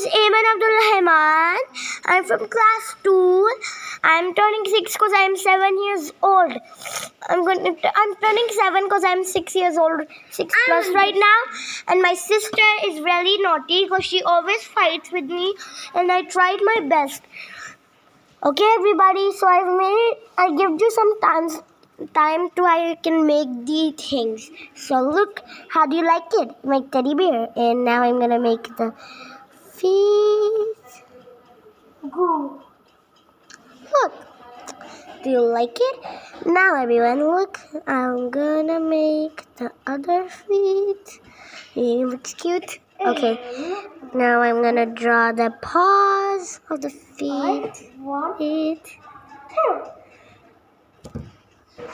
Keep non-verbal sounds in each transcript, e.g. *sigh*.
is Ayman Abdul Rahman. I'm from class 2. I'm turning 6 because I'm 7 years old. I'm going to, I'm turning 7 because I'm 6 years old. 6 plus ah. right now. And my sister is really naughty because she always fights with me and I tried my best. Okay everybody, so I've made I give you some time time to I can make the things. So look, how do you like it? My teddy bear. And now I'm gonna make the feet. Go. Look. Do you like it? Now everyone look, I'm gonna make the other feet. It looks cute. Okay. Now I'm gonna draw the paws of the feet. One, two.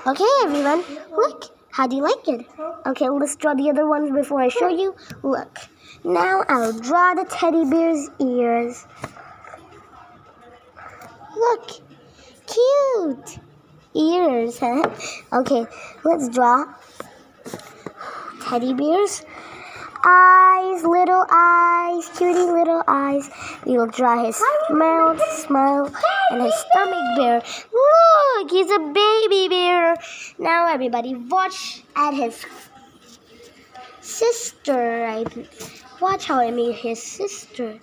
Okay, everyone, look. How do you like it? Okay, let's draw the other ones before I show you. Look. Now I'll draw the teddy bear's ears. Look. Cute. Ears, huh? Okay, let's draw teddy bears. Eyes, little eyes, cutie little eyes. We will draw his mouth, smile, and his stomach bear. Look, he's a baby bear. Now everybody watch at his sister. I watch how I made his sister.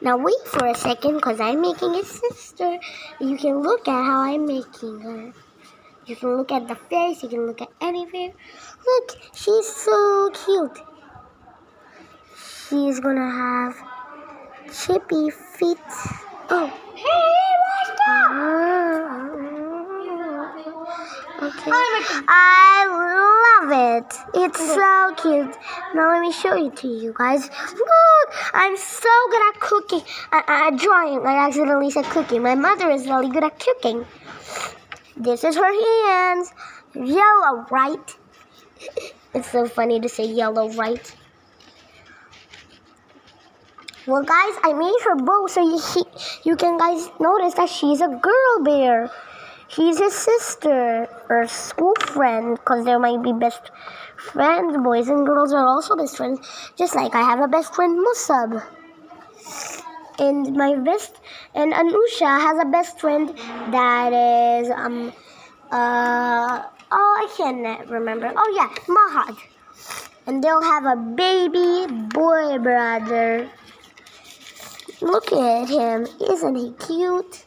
Now wait for a second because I'm making his sister. You can look at how I'm making her. You can look at the face, you can look at anywhere. Look, she's so cute. She's gonna have chippy feet. Oh. Ah. Okay. I love it. It's so cute. Now let me show it to you guys. Look, I'm so good at cooking. Uh, uh, drawing. I accidentally said cooking. My mother is really good at cooking. This is her hands. Yellow, right? *laughs* it's so funny to say yellow, right? Well, guys, I made her bow so you, you can guys notice that she's a girl bear. She's his sister or school friend because there might be best friends. Boys and girls are also best friends. Just like I have a best friend, Musab. And my best and Anusha has a best friend that is um uh oh I can't remember. Oh yeah, Mahad. And they'll have a baby boy brother. Look at him. Isn't he cute?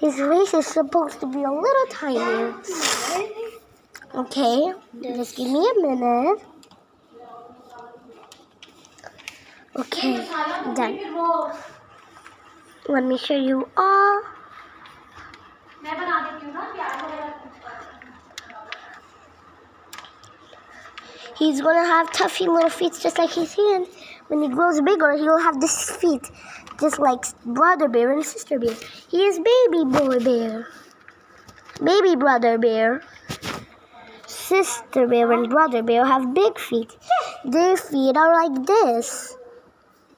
His face is supposed to be a little tiny. Okay, just give me a minute. Okay, done. Let me show you all. He's gonna have toughy little feet just like his hand. When he grows bigger, he'll have this feet just like brother bear and sister bear. He is baby boy bear, baby brother bear. Sister bear and brother bear have big feet. Their feet are like this,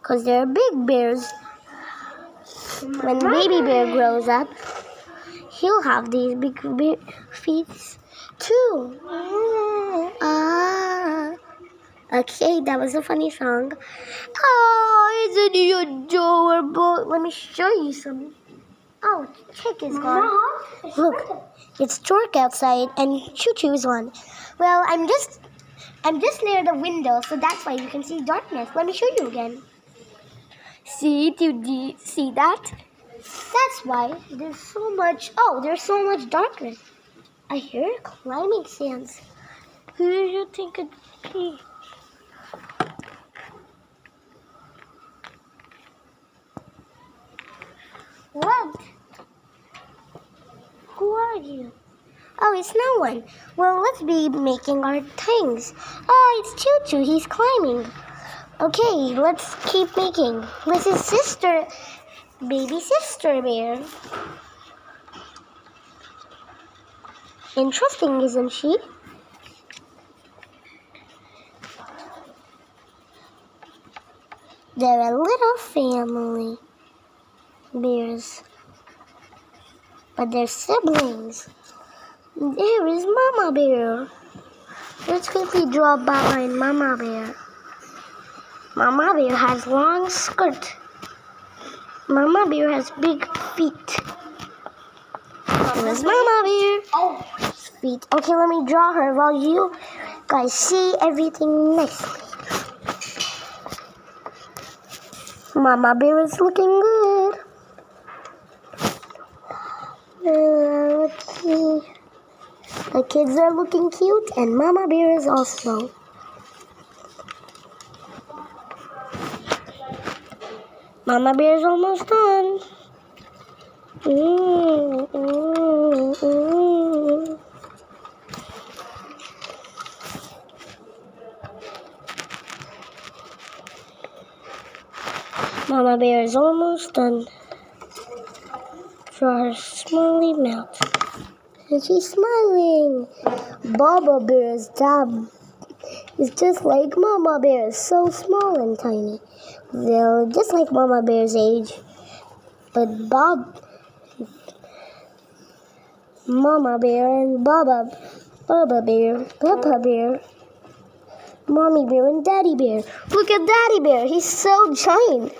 cause they're big bears. When baby bear grows up, he'll have these big, big feet too. Okay, that was a funny song. Oh, isn't he adorable? Let me show you some. Oh, Chick is gone. Look, it's dark outside and Choo Choo is on. Well, I'm just, I'm just near the window, so that's why you can see darkness. Let me show you again. See, do you see that? That's why there's so much. Oh, there's so much darkness. I hear climbing sounds. Who do you think be? What? Who are you? Oh, it's no one. Well, let's be making our things. Oh, it's Choo Choo. He's climbing. Okay, let's keep making. This is sister, baby sister bear. Interesting, isn't she? They're a little family bears, but they're siblings. There is Mama Bear. Let's quickly draw behind Mama Bear. Mama bear has long skirt. Mama bear has big feet. Where's Mama bear? Oh, Feet. Okay, let me draw her while you guys see everything nicely. Mama bear is looking good. Let's. The kids are looking cute, and Mama bear is also. Mama bear is almost done. Mm, mm, mm. Mama bear is almost done. Her smiley mouth. And she's smiling. Baba bear's dad is just like Mama bear, so small and tiny. They're just like Mama bear's age. But Bob, Mama bear and Baba, Baba bear, Papa bear, Mommy bear and Daddy bear. Look at Daddy bear. He's so giant.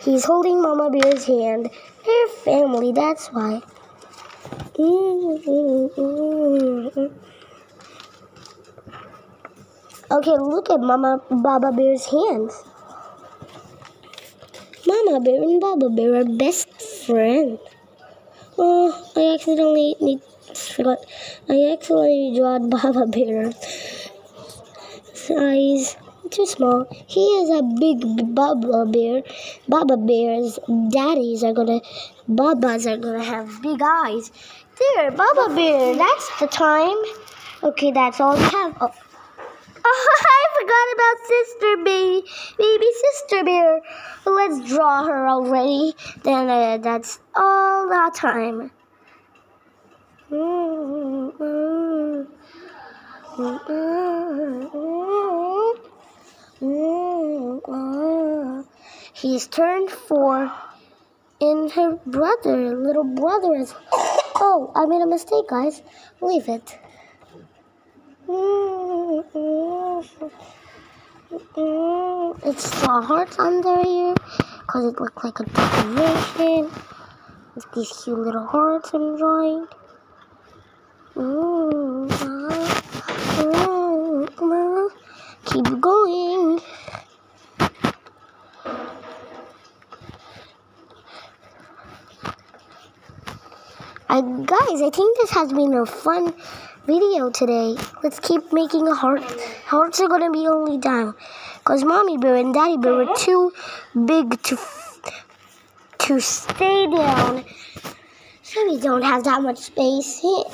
He's holding Mama bear's hand. They're family, that's why. Okay, look at Mama Baba Bear's hands. Mama Bear and Baba Bear are best friends. Oh, I accidentally forgot. I accidentally draw Baba Bear's Size too small. He is a big Baba Bear. Baba Bear's daddies are gonna, Babas are gonna have big eyes. There, Baba Bear. That's the time. Okay, that's all we have. Oh. Oh, *laughs* I forgot about Sister Baby, baby Sister Bear. Let's draw her already. Then uh, that's all our time. Mm-hmm. Mm-hmm. Mm-hmm. He's turned four, and her brother, little brother, is. Oh, I made a mistake, guys. Leave it. It's the hearts under here because it looks like a decoration. With these cute little hearts I'm drawing. Mm, mm, mm. Keep going. I, guys, I think this has been a fun video today. Let's keep making a heart. Hearts are gonna be only down, cause mommy bear and daddy bear were too big to to stay down. So we don't have that much space here.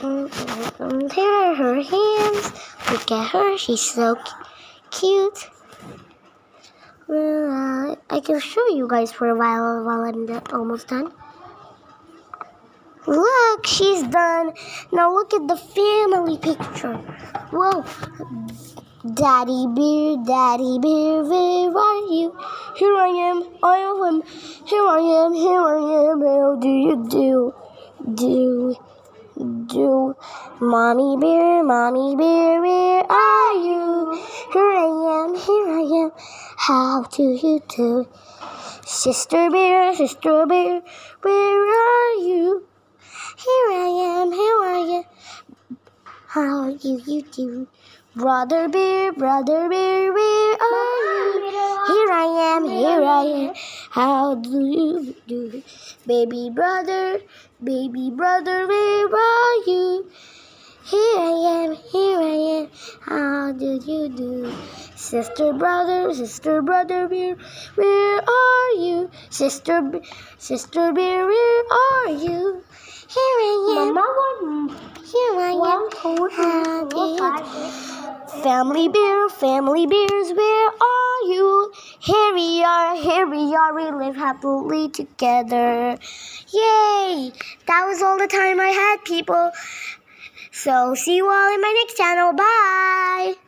Mm, Here are her hands. Look at her. She's so cute. Uh, I can show you guys for a while while I'm almost done. Look, she's done. Now look at the family picture. Whoa. Daddy bear, daddy bear, where are you? Here I am, I am, here I am, here I am, how do you do? Do, do. Mommy bear, mommy bear, where are you? Here I am, here I am, how do you do? Sister bear, sister bear, where are you? Here I am, here I am. How do you you do? Brother bear, brother bear, where are you? Here I am, here I am. How do you do? Baby brother, baby brother, where are you? Here I am, here I am. How do you do? Sister, brother, sister, brother, bear, where are you? Sister, sister, bear, where are you? Here I am. Mama, Here I am. two, three, four, Happy. Family bear, family bears, where are you? Here we are, here we are, we live happily together. Yay! That was all the time I had, people. So, see you all in my next channel. Bye!